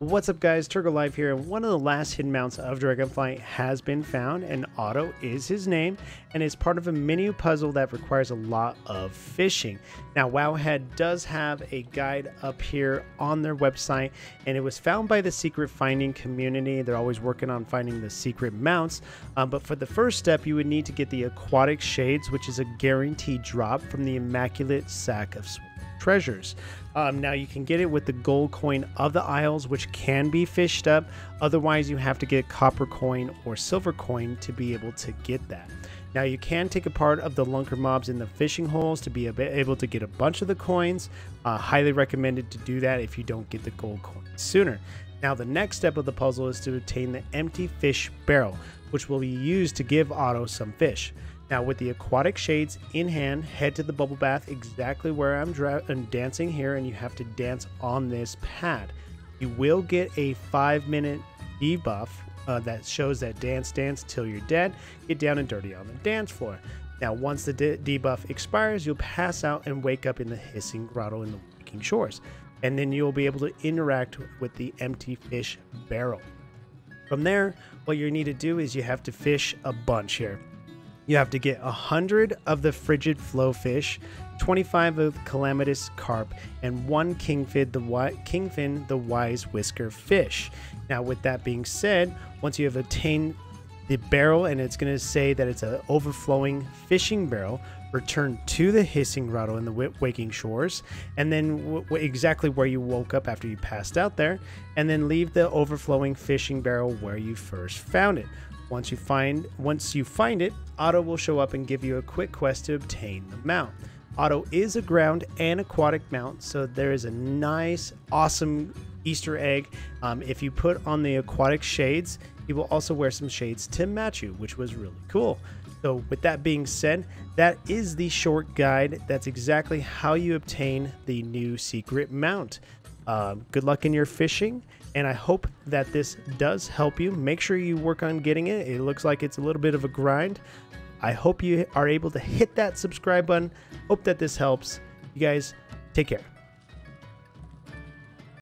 What's up guys, TergoLive here, and one of the last hidden mounts of Dragonflight has been found, and Otto is his name, and it's part of a mini puzzle that requires a lot of fishing. Now Wowhead does have a guide up here on their website, and it was found by the secret finding community. They're always working on finding the secret mounts, um, but for the first step you would need to get the Aquatic Shades, which is a guaranteed drop from the Immaculate Sack of Sweet treasures. Um, now you can get it with the gold coin of the Isles, which can be fished up. Otherwise, you have to get copper coin or silver coin to be able to get that. Now you can take a part of the lunker mobs in the fishing holes to be able to get a bunch of the coins. Uh, highly recommended to do that if you don't get the gold coin sooner. Now the next step of the puzzle is to obtain the empty fish barrel, which will be used to give Otto some fish. Now with the aquatic shades in hand, head to the bubble bath exactly where I'm, I'm dancing here and you have to dance on this pad. You will get a five minute debuff uh, that shows that dance dance till you're dead. Get down and dirty on the dance floor. Now once the de debuff expires, you'll pass out and wake up in the hissing grotto in the waking shores. And then you'll be able to interact with the empty fish barrel. From there, what you need to do is you have to fish a bunch here. You have to get 100 of the frigid floe fish, 25 of calamitous carp, and one kingfin the, wi- kingfin the wise whisker fish. Now, with that being said, once you have obtained the barrel and it's going to say that it's an overflowing fishing barrel, return to the hissing grotto in the waking shores, and then exactly where you woke up after you passed out there, and then leave the overflowing fishing barrel where you first found it. Once you find once you find it, Otto will show up and give you a quick quest to obtain the mount. Otto is a ground and aquatic mount, so there is a nice, awesome Easter egg. Um, if you put on the aquatic shades, he will also wear some shades to match you, which was really cool. So, with that being said, that is the short guide. That's exactly how you obtain the new secret mount. Um, good luck in your fishing, and I hope that this does help you. Make sure you work on getting it. It looks like it's a little bit of a grind. I hope you are able to hit that subscribe button. Hope that this helps. You guys, take care.